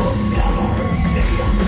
I'll never see.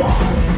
Bye.